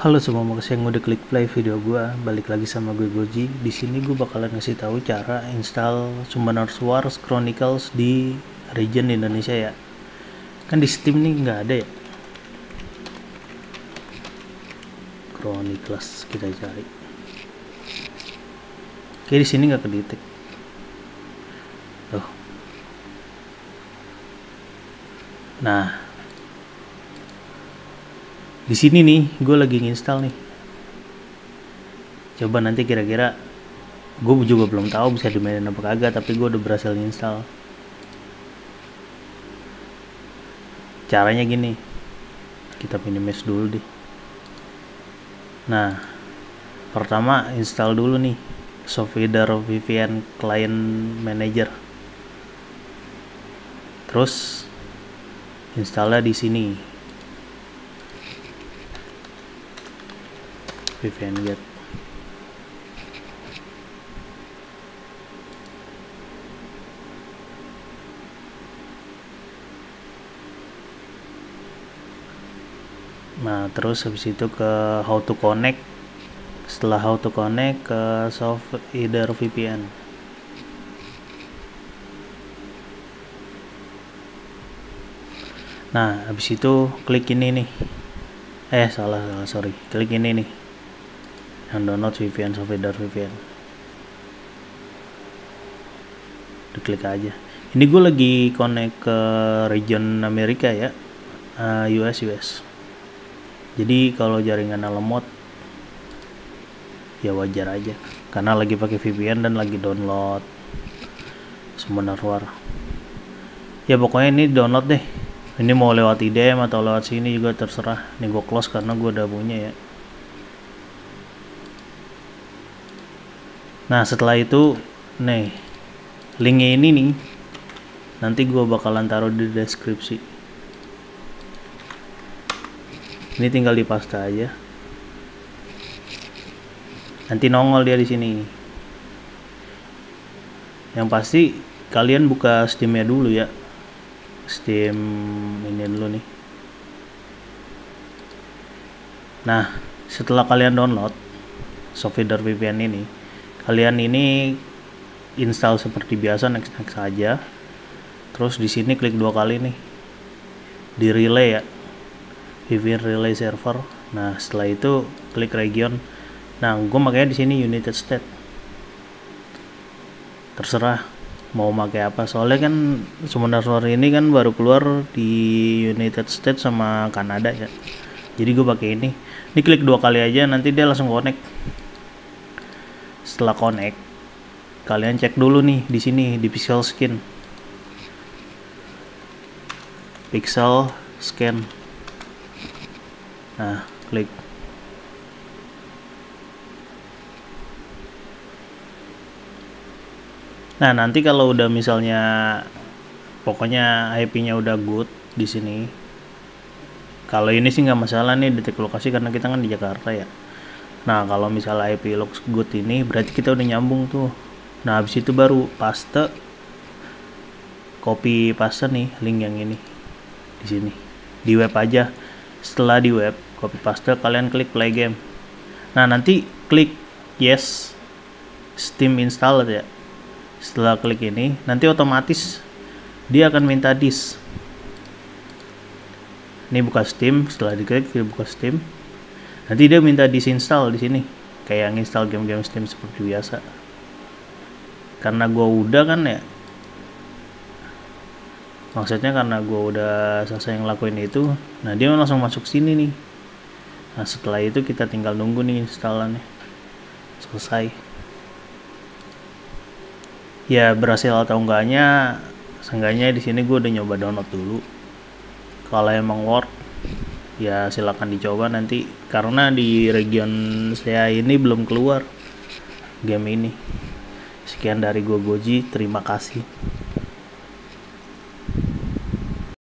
Halo semua, makasih yang udah klik play video gua. Balik lagi sama gue Goji. Di sini gue bakalan ngasih tahu cara install Summoners Wars Chronicles di region Indonesia ya. Kan di Steam nih nggak ada ya. Chronicles kita cari. Oke di sini nggak kedetek. Tuh. Nah, di sini nih gue lagi nginstal nih. Coba nanti kira-kira gue juga belum tahu bisa dimainin apa kagak tapi gue udah berhasil nginstal. Caranya gini kita minimize dulu deh. Nah pertama install dulu nih software VPN Client Manager. Terus installnya di sini VPN get nah terus habis itu ke how to connect. Setelah how to connect ke soft either VPN nah habis itu klik ini nih. Eh salah salah sorry. Klik ini nih yang download VPN software VPN diklik aja. Ini gue lagi connect ke region Amerika ya. Uh, US US jadi kalau jaringan lemot ya wajar aja. Karena lagi pakai VPN dan lagi download War ya pokoknya ini download deh. Ini mau lewat IDM atau lewat sini juga terserah. Ini gue close karena gue udah punya ya nah setelah itu nih linknya ini nih nanti gue bakalan taruh di deskripsi. Ini tinggal dipaste aja. Nanti nongol dia di sini. Yang pasti kalian buka steamnya dulu ya. Steam ini dulu nih. Nah setelah kalian download software VPN ini kalian ini install seperti biasa next next saja terus di sini klik dua kali nih. Di relay ya. VPN relay server. Nah setelah itu klik region. Nah gue makanya di sini United States terserah mau pakai apa. Soalnya kan sebentar ini kan baru keluar di United States sama Kanada ya. Jadi gue pakai ini. Ini klik dua kali aja nanti dia langsung connect setelah connect kalian cek dulu nih di sini di pixel skin pixel scan nah klik Nah, nanti kalau udah misalnya pokoknya IP-nya udah good di sini. Kalau ini sih nggak masalah nih detik lokasi karena kita kan di Jakarta ya. Nah, kalau misalnya IP looks good ini berarti kita udah nyambung tuh. Nah, habis itu baru paste copy paste nih link yang ini di sini. Di web aja. Setelah di web, copy paste kalian klik play game. Nah, nanti klik yes Steam install ya setelah klik ini nanti otomatis dia akan minta disk ini buka Steam setelah diklik dia buka Steam nanti dia minta disinstall di sini. Kayak install game-game Steam seperti biasa. Karena gua udah kan ya. Maksudnya karena gua udah selesai ngelakuin itu nah dia langsung masuk sini nih. Nah setelah itu kita tinggal nunggu nih installannya. Selesai. Ya berhasil atau enggaknya seenggaknya di sini gue udah nyoba download dulu. Kalau emang work ya silahkan dicoba nanti. Karena di region saya ini belum keluar game ini. Sekian dari gue Goji. Terima kasih